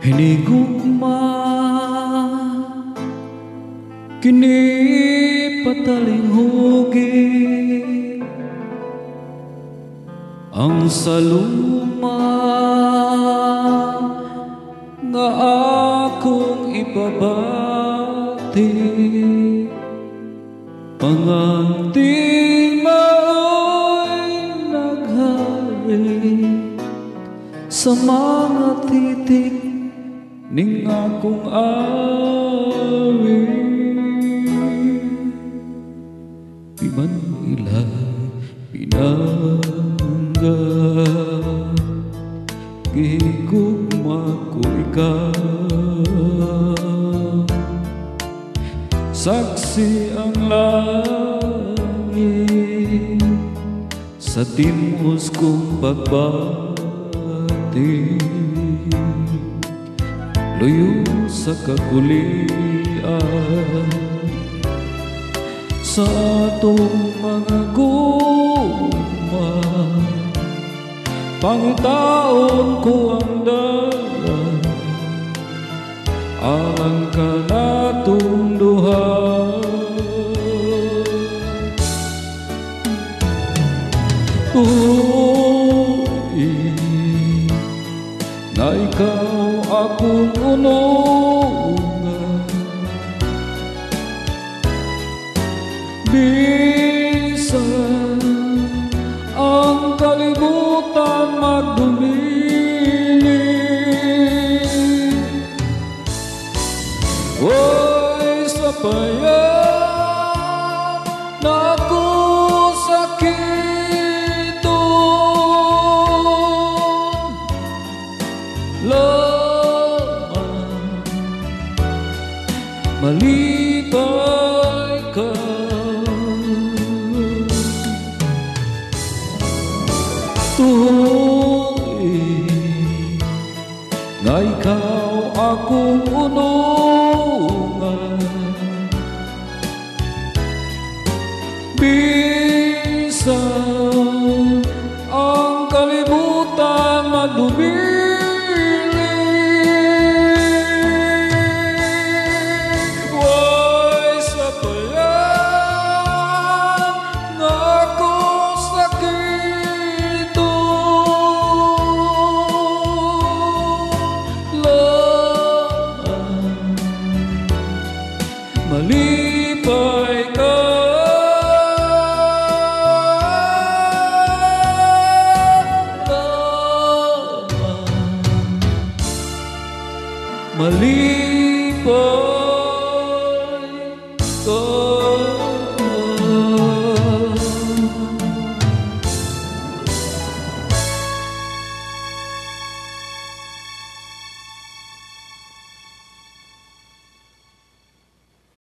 Hinigugma Kini pataling hugi. Ang saluma Nga akong ipabati Panganting mao'y naghari Sa mga titik ning akong awi Di man ila pinangga Gigugma ko ikaw Saksi ang langit Sa timos kong pagbati Luyo sa kagulian Sa atong mga guma Pangitaon ko ang dalan. Alang ka natong duha. Tuloy na ikaw akong unungan Bisan ang kalibutan magdumili Oy, sapayan na ako sakiton malibay ka Tuhoy na ikaw akong unungan Malipo.